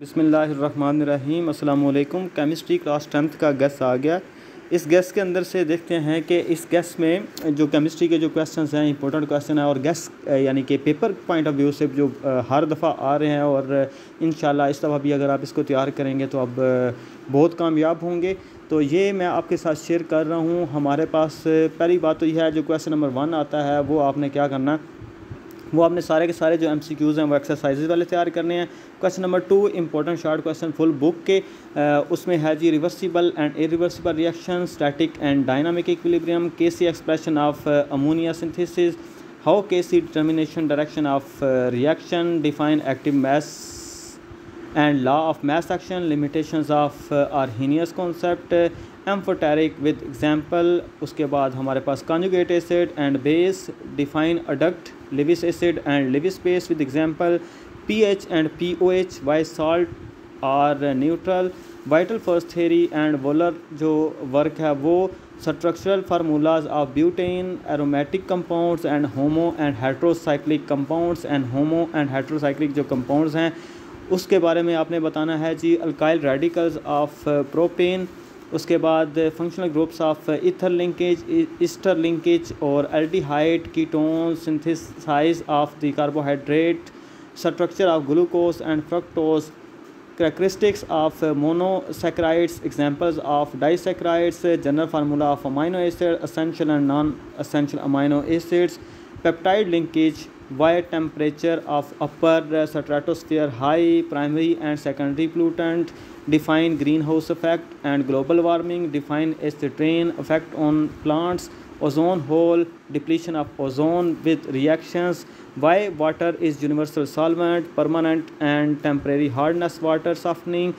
बिसमीम अल्लाम chemistry class tenth का गैस आ गया। इस गैस के अंदर से देखते हैं कि इस गैस में जो केमिस्ट्री के जो क्वेश्चन हैं इंपॉर्टेंट क्वेश्चन है, और गैस यानी कि पेपर पॉइंट ऑफ़ व्यू से जो हर दफ़ा आ रहे हैं, और इन इस दफ़ा भी अगर आप इसको तैयार करेंगे तो अब बहुत कामयाब होंगे। तो ये मैं आपके साथ शेयर कर रहा हूँ। हमारे पास पहली बात तो यह है, जो क्वेश्चन नंबर वन आता है, वो आपने क्या करना वो आपने सारे के सारे जो एम सी क्यूज़ हैं वो एक्सरसाइजेज वाले तैयार करने हैं। Question number two important short question full book के आ, उसमें है जी reversible and irreversible reaction static and dynamic equilibrium K C expression of ammonia synthesis how K C determination direction of reaction define active mass and law of mass action limitations of Arrhenius concept amphoteric with example उसके बाद हमारे पास conjugate acid and base define adduct Lewis acid and Lewis base with example P H and P O H why salt are neutral vital first theory and Wohler जो work है वो structural formulas of butane aromatic compounds and homo and heterocyclic compounds and homo and heterocyclic जो compounds हैं उसके बारे में आपने बताना है जी अल्काइल रेडिकल्स ऑफ़ प्रोपेन उसके बाद functional groups of ether linkage ester linkage और aldehyde ketone synthesize of the carbohydrate structure of glucose and fructose characteristics of monosaccharides examples of disaccharides general formula of amino acid essential and non essential amino acids peptide linkage why temperature of upper stratosphere high primary and secondary pollutant define green house effect and global warming define acid rain effect on plants ozone hole depletion of ozone with reactions why water is universal solvent permanent and temporary hardness water softening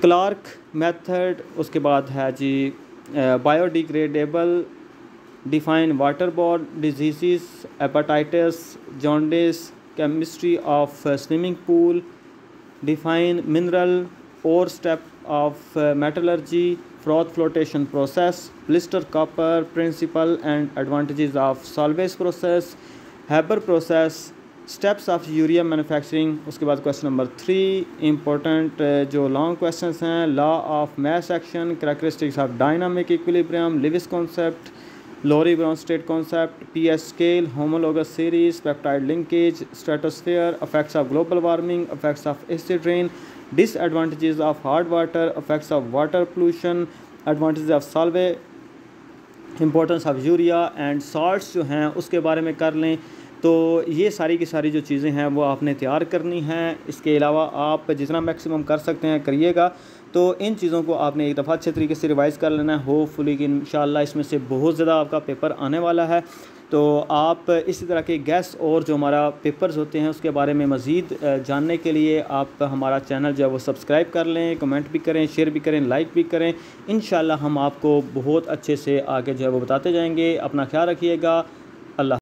Clark method उसके बाद है जी biodegradable define waterborne diseases, hepatitis, jaundice, chemistry of uh, swimming pool, define mineral ore step of uh, metallurgy, froth flotation process, blister copper principle and advantages of Solvay's process, Haber process, steps of urea manufacturing उसके बाद question number three important जो long questions हैं law of mass action characteristics of dynamic equilibrium Lewis concept Lowry Bronsted concept P S scale homologous series peptide linkage stratosphere effects of global warming effects of acid rain of hard water effects of water pollution advantage of Solvay importance of urea and salts जो हैं, उसके बारे में कर लें। तो ये सारी की सारी जो चीज़ें हैं, वो आपने तैयार करनी हैं। इसके अलावा आप जितना मैक्सिमम कर सकते हैं, करिएगा। तो इन चीज़ों को आपने एक दफ़ा अच्छे तरीके से रिवाइज़ कर लेना है। होपफुली कि इन इसमें से बहुत ज़्यादा आपका पेपर आने वाला है। तो आप इसी तरह के गैस और जो हमारा पेपर्स होते हैं, उसके बारे में मज़ीद जानने के लिए आप हमारा चैनल जो है वो सब्सक्राइब कर लें कमेंट भी करें शेयर भी करें लाइक भी करें। इन हम आपको बहुत अच्छे से आगे जो है वो बताते जाएँगे। अपना ख्याल रखिएगा। अल्लाह